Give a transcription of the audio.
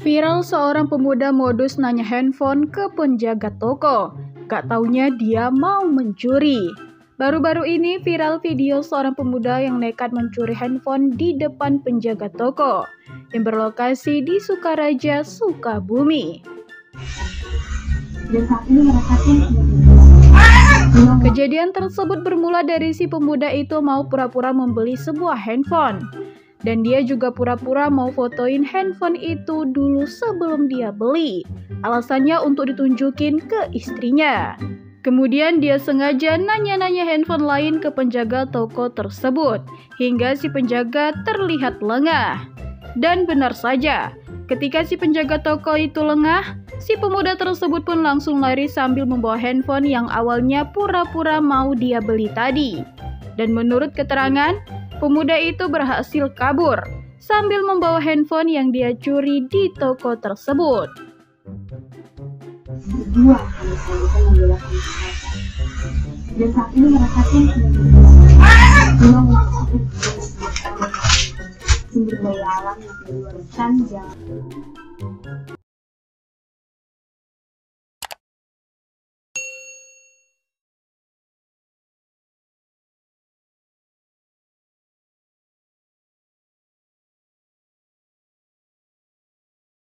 Viral seorang pemuda modus nanya handphone ke penjaga toko. Gak taunya dia mau mencuri. Baru-baru ini viral video seorang pemuda yang nekat mencuri handphone di depan penjaga toko yang berlokasi di Sukaraja, Sukabumi. Kejadian tersebut bermula dari si pemuda itu mau pura-pura membeli sebuah handphone. Dan dia juga pura-pura mau fotoin handphone itu dulu sebelum dia beli. Alasannya untuk ditunjukin ke istrinya. Kemudian dia sengaja nanya-nanya handphone lain ke penjaga toko tersebut. Hingga si penjaga terlihat lengah. Dan benar saja, ketika si penjaga toko itu lengah, si pemuda tersebut pun langsung lari sambil membawa handphone yang awalnya pura-pura mau dia beli tadi. Dan menurut keterangan, pemuda itu berhasil kabur sambil membawa handphone yang dia curi di toko tersebut. Berdua kami selalu membela dan saat ini merasakan sumber daya alam yang luar biasa